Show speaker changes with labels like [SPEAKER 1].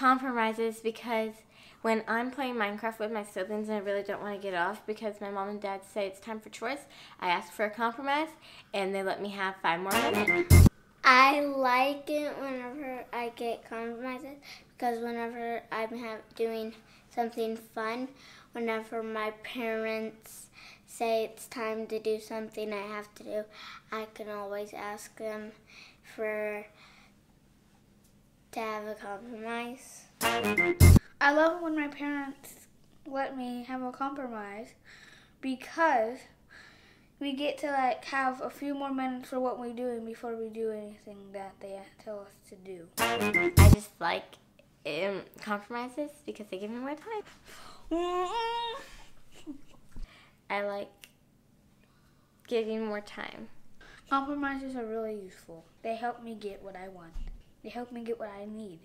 [SPEAKER 1] compromises because when I'm playing Minecraft with my siblings and I really don't want to get off because my mom and dad say it's time for chores, I ask for a compromise and they let me have five more minutes.
[SPEAKER 2] I like it whenever I get compromises because whenever I'm doing something fun, whenever my parents say it's time to do something I have to do, I can always ask them for to have a compromise.
[SPEAKER 3] I love it when my parents let me have a compromise because we get to like have a few more minutes for what we're doing before we do anything that they tell us to do.
[SPEAKER 1] I just like um, compromises because they give me more time. I like giving more time.
[SPEAKER 3] Compromises are really useful. They help me get what I want. They help me get what I need.